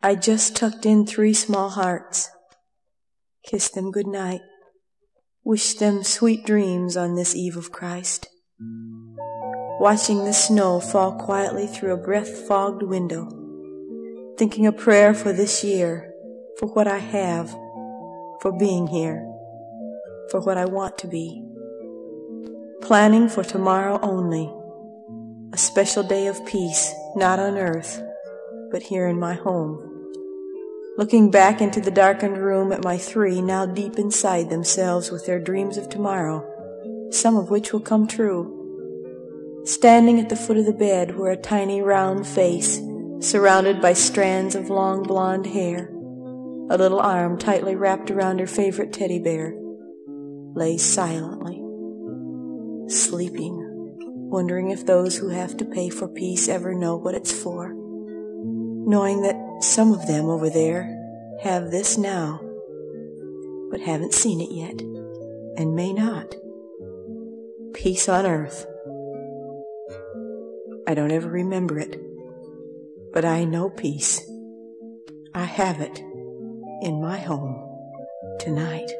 I just tucked in three small hearts, kissed them good night, wished them sweet dreams on this eve of Christ. Watching the snow fall quietly through a breath fogged window, thinking a prayer for this year, for what I have, for being here, for what I want to be. Planning for tomorrow only, a special day of peace, not on earth, but here in my home. Looking back into the darkened room at my three, now deep inside themselves with their dreams of tomorrow, some of which will come true. Standing at the foot of the bed where a tiny round face, surrounded by strands of long blonde hair, a little arm tightly wrapped around her favorite teddy bear, lay silently, sleeping, wondering if those who have to pay for peace ever know what it's for knowing that some of them over there have this now, but haven't seen it yet, and may not. Peace on earth. I don't ever remember it, but I know peace. I have it in my home tonight.